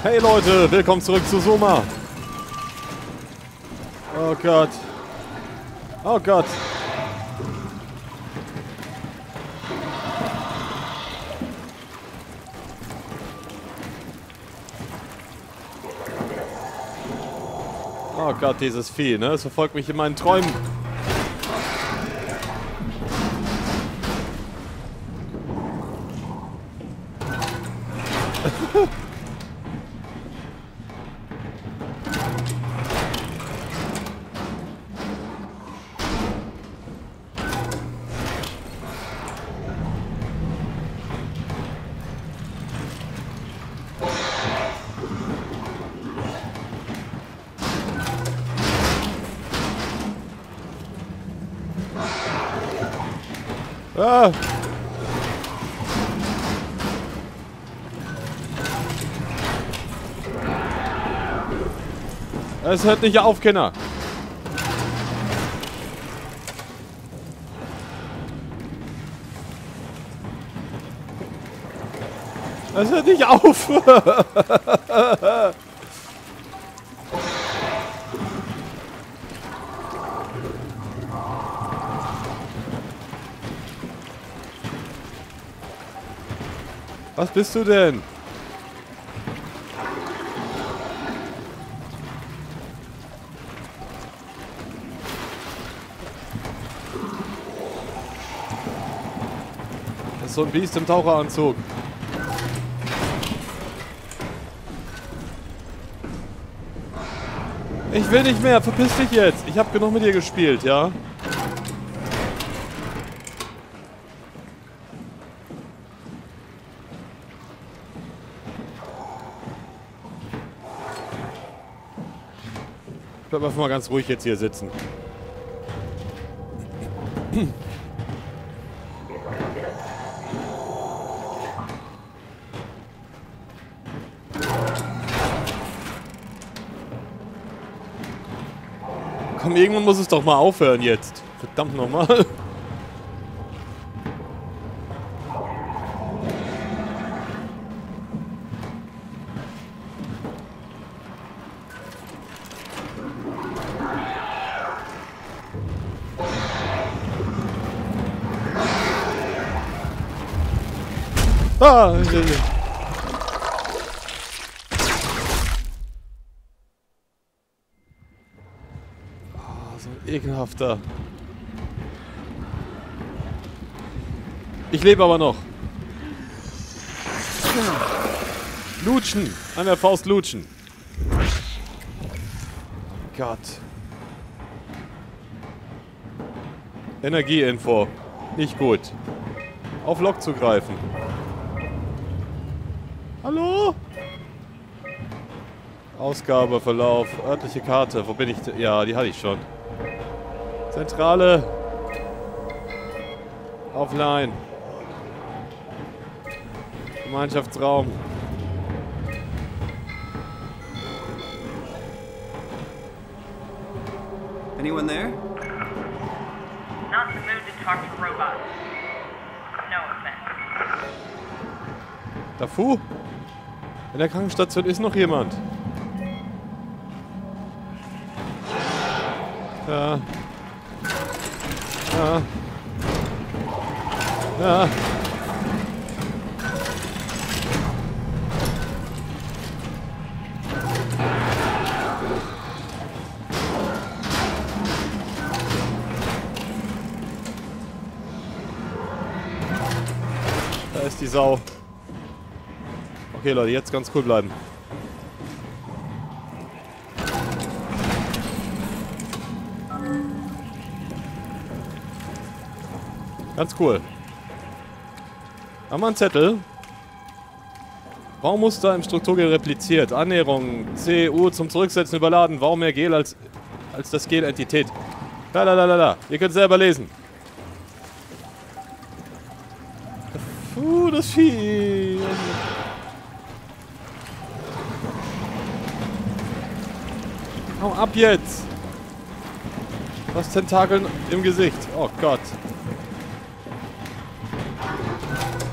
Hey Leute, willkommen zurück zu Soma. Oh Gott. Oh Gott. Oh Gott, dieses Vieh, ne? Es verfolgt mich in meinen Träumen. Ah! Es hört nicht auf, Kinder. Es hört nicht auf. Was bist du denn? Das ist so ein Biest im Taucheranzug. Ich will nicht mehr, verpiss dich jetzt. Ich habe genug mit dir gespielt, ja? Ich bleib einfach mal ganz ruhig jetzt hier sitzen. Komm, irgendwann muss es doch mal aufhören jetzt. Verdammt nochmal. Ah, so ein ekelhafter. Ich lebe aber noch. Lutschen. An der Faust lutschen. Gott. Energieinfo. Nicht gut. Auf Lok zugreifen. Hallo? Ausgabe, Verlauf, örtliche Karte. Wo bin ich? Ja, die hatte ich schon. Zentrale. Offline. Gemeinschaftsraum. Anyone there? Not the mood to talk to robots. No offense. Dafu? In der Krankenstation ist noch jemand. Ja. Ja. Ja. Da ist die Sau. Okay, Leute, jetzt ganz cool bleiben. Ganz cool. Haben wir einen Zettel? Raummuster im Strukturgel repliziert. Annäherung. CU zum Zurücksetzen überladen. Warum mehr Gel als, als das Gel-Entität? Lalalala. Ihr könnt selber lesen. Puh, das Vieh. Hau ab jetzt! Du hast Tentakeln im Gesicht. Oh Gott.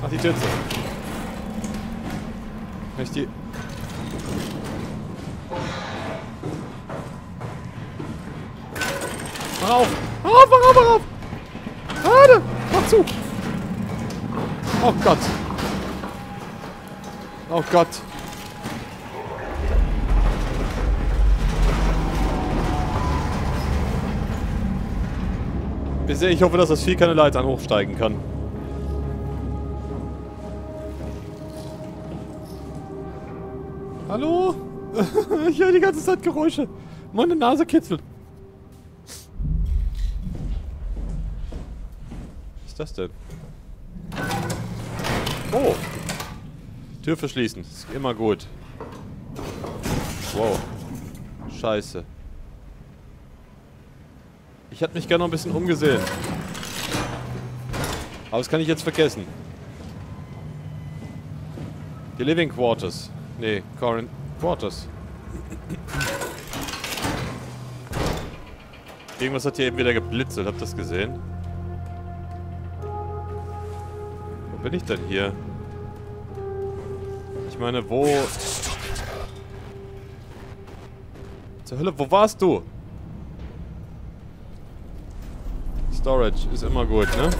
Ach, die Tür zu. Kann ich die... Mach auf! Mach auf, mach auf, mach auf! Warte! Mach zu! Oh Gott! Oh Gott! Bisher, ich hoffe, dass das Vieh keine Leitern hochsteigen kann. Hallo? ich höre die ganze Zeit Geräusche. Meine Nase kitzelt. Was ist das denn? Oh. Tür verschließen. Ist immer gut. Wow. Scheiße. Ich hätte mich gerne noch ein bisschen umgesehen. Aber das kann ich jetzt vergessen. Die Living Quarters. Nee, Current Quarters. Irgendwas hat hier eben wieder geblitzelt. Habt ihr das gesehen? Wo bin ich denn hier? Ich meine, wo... Zur Hölle, wo warst du? Storage ist immer gut, ne?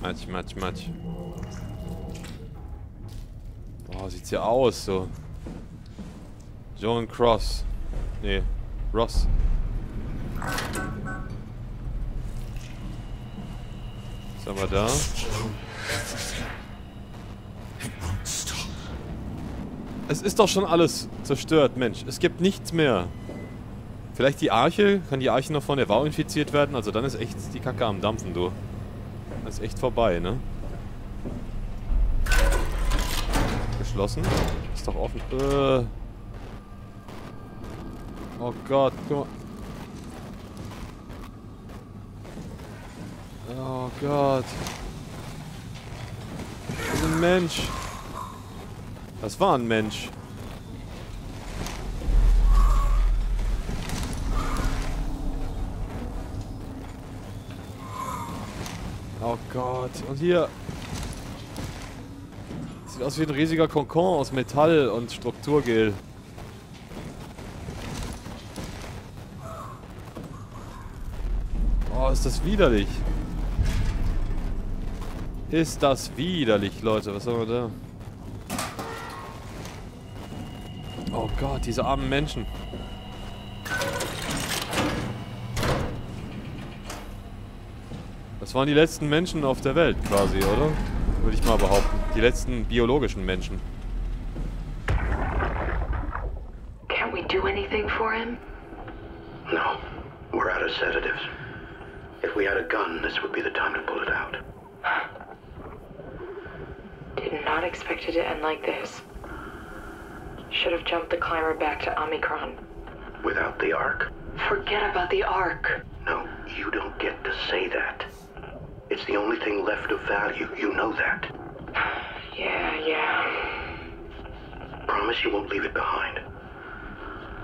Matsch, matsch, matsch. Boah, sieht's hier aus, so. John Cross. Nee, Ross. Was haben wir da? Es ist doch schon alles zerstört, Mensch. Es gibt nichts mehr. Vielleicht die Arche? Kann die Arche noch von der Wow infiziert werden? Also dann ist echt die Kacke am Dampfen, du. Das ist echt vorbei, ne? Geschlossen? Ist doch offen. Äh. Oh Gott, guck mal. Oh Gott. Das ist ein Mensch. Das war ein Mensch. Oh Gott. Und hier... Sieht aus wie ein riesiger Konkon aus Metall und Strukturgel. Oh, ist das widerlich. Ist das widerlich, Leute. Was haben wir da? Oh Gott, diese armen Menschen. Das waren die letzten Menschen auf der Welt quasi, oder? Würde ich mal behaupten. Die letzten biologischen Menschen. Can't we do anything for him? No, we're out of sedatives. If we had a gun, this would be the time to pull it out. Did not expect it to end like this. Should have jumped the climber back to Omicron. Without the Ark? Forget about the Ark. No, you don't get to say that. It's the only thing left of value. You know that. Yeah, yeah. Promise you won't leave it behind.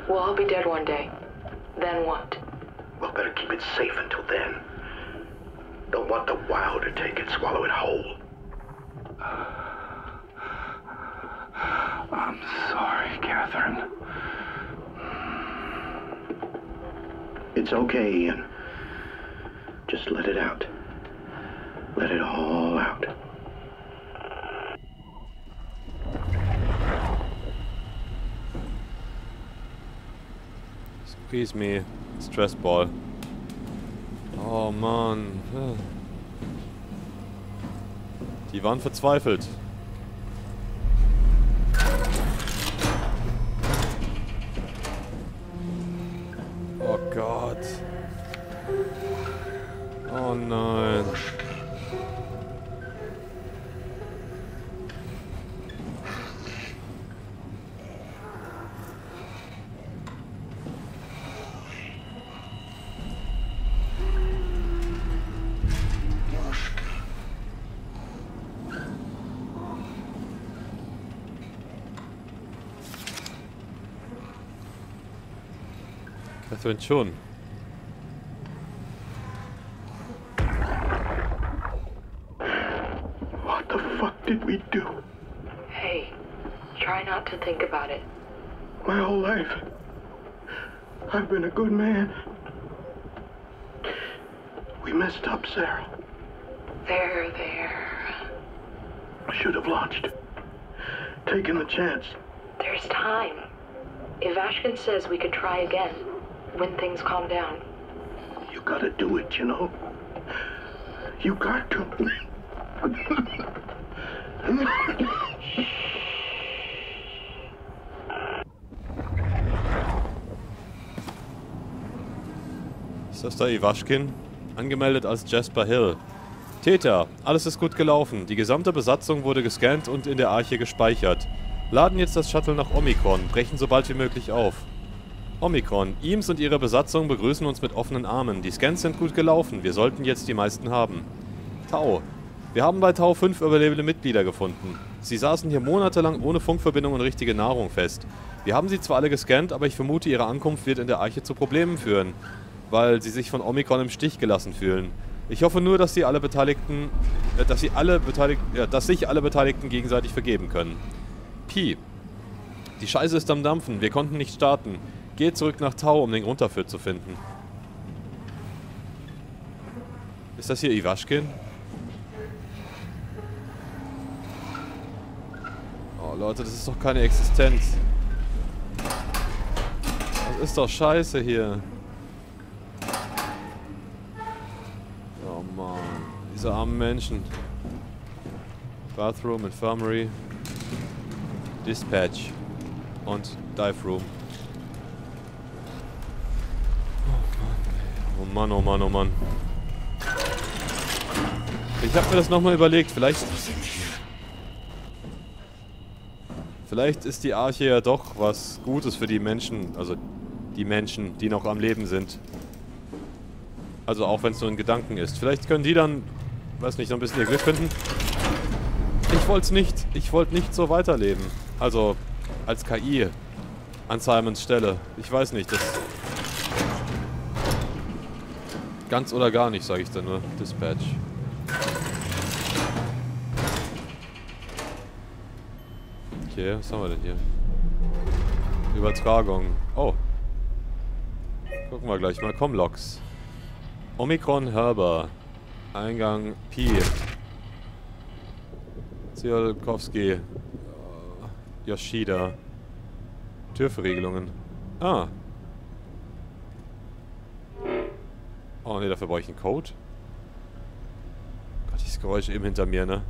Well, I'll be dead one day. Then what? Well, better keep it safe until then. Don't want the wow to take it, swallow it whole. I'm sorry, Catherine. It's okay, Ian. Just let it out. Let it all out. Squeeze me. Stress Ball. Oh Mann. Die waren verzweifelt. Catherine schon. What the fuck did we do? Hey, try not to think about it. My whole life, I've been a good man. We messed up, Sarah. There, there. I Should have launched. Taken the chance. There's time. Ivashkin says we could try again when things calm down. You gotta do it, you know. You got to. Ist das da Iwaschkin? Angemeldet als Jasper Hill. Täter, alles ist gut gelaufen. Die gesamte Besatzung wurde gescannt und in der Arche gespeichert. Laden jetzt das Shuttle nach Omikron, brechen so bald wie möglich auf. Omikron, Eames und ihre Besatzung begrüßen uns mit offenen Armen. Die Scans sind gut gelaufen, wir sollten jetzt die meisten haben. Tau. Wir haben bei Tau fünf überlebende Mitglieder gefunden. Sie saßen hier monatelang ohne Funkverbindung und richtige Nahrung fest. Wir haben sie zwar alle gescannt, aber ich vermute, ihre Ankunft wird in der Arche zu Problemen führen, weil sie sich von Omikron im Stich gelassen fühlen. Ich hoffe nur, dass sie alle Beteiligten, äh, dass sie alle Beteiligten, ja, dass sich alle Beteiligten gegenseitig vergeben können. Pi. Die Scheiße ist am Dampfen. Wir konnten nicht starten. Geh zurück nach Tau, um den Runterführt zu finden. Ist das hier Iwaschkin? Oh Leute, das ist doch keine Existenz. Das ist doch scheiße hier. Oh Mann. Diese armen Menschen. Bathroom, Infirmary. Dispatch. Und Dive Room. Oh Mann, oh Mann, oh Mann. Ich habe mir das nochmal überlegt. Vielleicht... Vielleicht ist die Arche ja doch was Gutes für die Menschen. Also die Menschen, die noch am Leben sind. Also auch wenn es nur ein Gedanken ist. Vielleicht können die dann, weiß nicht, noch ein bisschen ihr Glück finden. Ich wollte es nicht. Ich wollte nicht so weiterleben. Also als KI an Simons Stelle. Ich weiß nicht, das... Ganz oder gar nicht, sage ich dann nur. Dispatch. Okay, was haben wir denn hier? Übertragung. Oh. Gucken wir gleich mal. Comlogs. Omikron Herber. Eingang Pi. Ziolkowski. Yoshida. Türverriegelungen. Ah. Oh ne, dafür brauche ich einen Code. Gott, dieses Geräusch eben hinter mir, ne?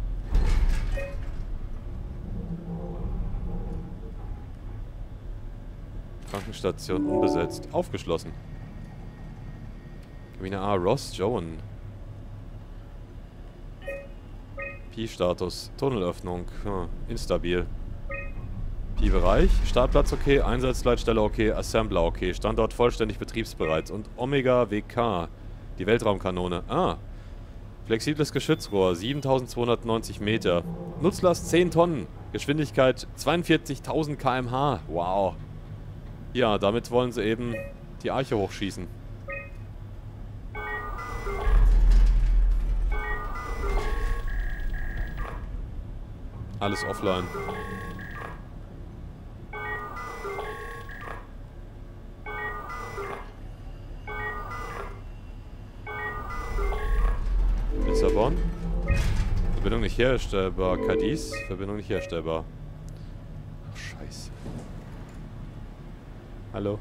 Krankenstation unbesetzt. Aufgeschlossen. Kabine A, Ross Joan. Pi-Status. Tunnelöffnung. Hm, instabil. Pi-Bereich. Startplatz okay. Einsatzleitstelle okay. Assembler okay. Standort vollständig betriebsbereit. Und Omega WK. Die Weltraumkanone. Ah. Flexibles Geschützrohr. 7290 Meter. Nutzlast 10 Tonnen. Geschwindigkeit 42.000 km/h. Wow. Ja, damit wollen sie eben die Arche hochschießen. Alles offline. Lissabon. Verbindung nicht herstellbar. Cadiz. Verbindung nicht herstellbar. Ach, scheiße. Hallo.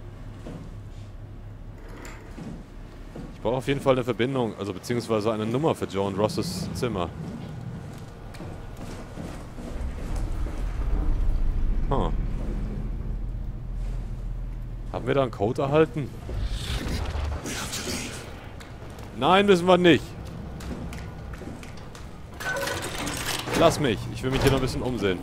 Ich brauche auf jeden Fall eine Verbindung, also beziehungsweise eine Nummer für Joan Rosses Zimmer. Huh. Haben wir da einen Code erhalten? Nein, müssen wir nicht. Lass mich. Ich will mich hier noch ein bisschen umsehen.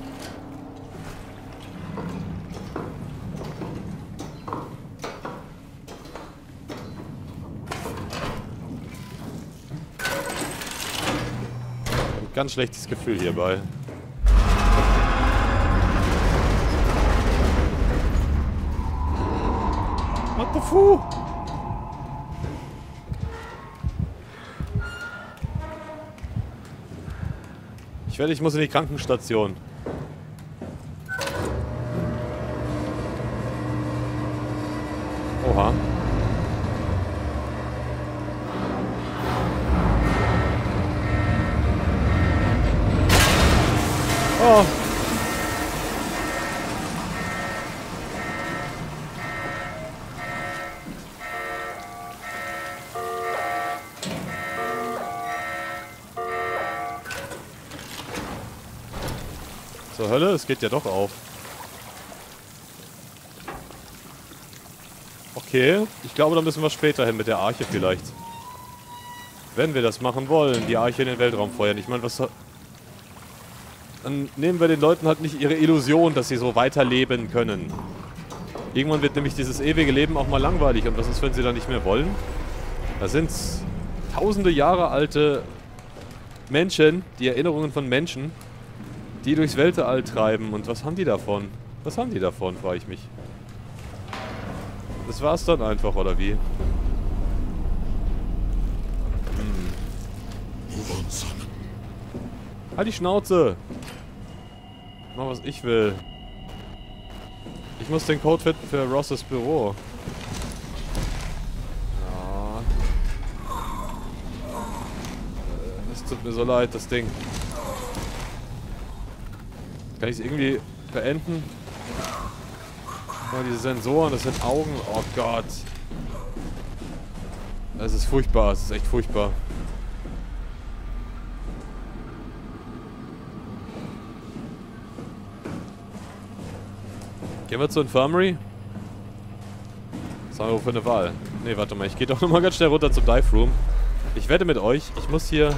Ganz schlechtes Gefühl hierbei. What the fu? Werde, ich muss in die Krankenstation. Oha. Hölle, es geht ja doch auf. Okay, ich glaube, da müssen wir später hin mit der Arche vielleicht. Wenn wir das machen wollen, die Arche in den Weltraum feuern. Ich meine, was... Dann nehmen wir den Leuten halt nicht ihre Illusion, dass sie so weiterleben können. Irgendwann wird nämlich dieses ewige Leben auch mal langweilig. Und was ist, wenn sie dann nicht mehr wollen? Da sind tausende Jahre alte Menschen, die Erinnerungen von Menschen, die durchs Weltall treiben. Und was haben die davon? Was haben die davon, frage ich mich. Das war's dann einfach, oder wie? Hm. Halt die Schnauze! Mach, was ich will. Ich muss den Code finden für Rosses Büro. Äh, Es tut mir so leid, das Ding. Kann ich es irgendwie beenden? Mal diese Sensoren, das sind Augen. Oh Gott. Das ist furchtbar, es ist echt furchtbar. Gehen wir zur Infirmary? Was haben wir für eine Wahl? Ne, warte mal, ich gehe doch nochmal ganz schnell runter zum Dive Room. Ich wette mit euch, ich muss hier...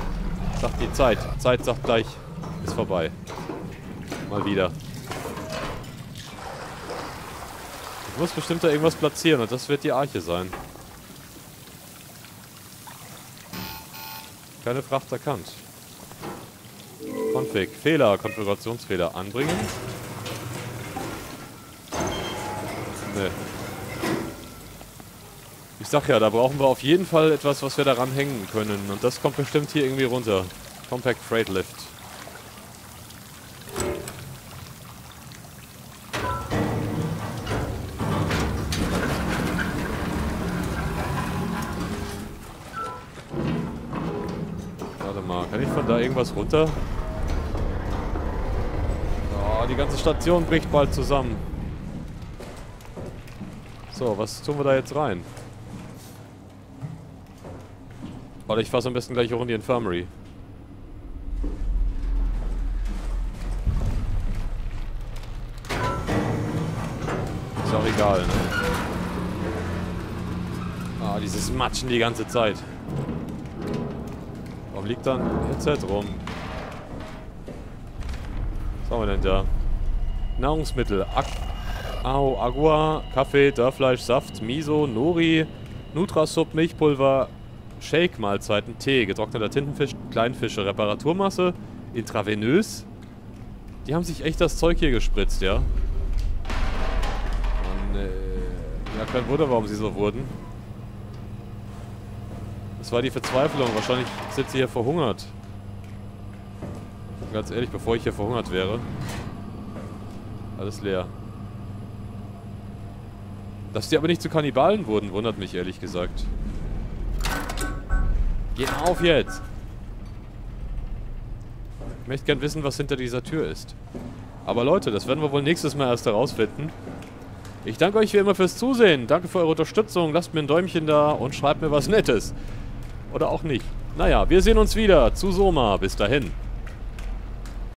Sagt die Zeit. Zeit sagt gleich, ist vorbei. Mal wieder. Ich muss bestimmt da irgendwas platzieren und das wird die Arche sein. Keine Fracht erkannt. Config. Fehler. Konfigurationsfehler. Anbringen. Nee. Ich sag ja, da brauchen wir auf jeden Fall etwas, was wir daran hängen können. Und das kommt bestimmt hier irgendwie runter. Compact Freight Lift. Irgendwas runter? Oh, die ganze Station bricht bald zusammen. So, was tun wir da jetzt rein? Oder ich fasse am besten gleich auch in die Infirmary. Ist auch egal, ne? Ah, dieses Matschen die ganze Zeit. Warum liegt da ein Headset rum? Was haben wir denn da? Nahrungsmittel. Ak Au, Agua, Kaffee, Dörrfleisch, Saft, Miso, Nori, Nutrasub, Milchpulver, Shake-Mahlzeiten, Tee, getrockneter Tintenfisch, Kleinfische, Reparaturmasse, intravenös. Die haben sich echt das Zeug hier gespritzt, ja? Mann, äh, ja, kein Wunder, warum sie so wurden. Das war die Verzweiflung. Wahrscheinlich sind sie hier verhungert. Ganz ehrlich, bevor ich hier verhungert wäre. Alles leer. Dass die aber nicht zu Kannibalen wurden, wundert mich ehrlich gesagt. Geh auf jetzt! Ich möchte gern wissen, was hinter dieser Tür ist. Aber Leute, das werden wir wohl nächstes Mal erst herausfinden. Ich danke euch wie immer fürs Zusehen. Danke für eure Unterstützung. Lasst mir ein Däumchen da und schreibt mir was Nettes. Oder auch nicht. Naja, wir sehen uns wieder zu Soma. Bis dahin.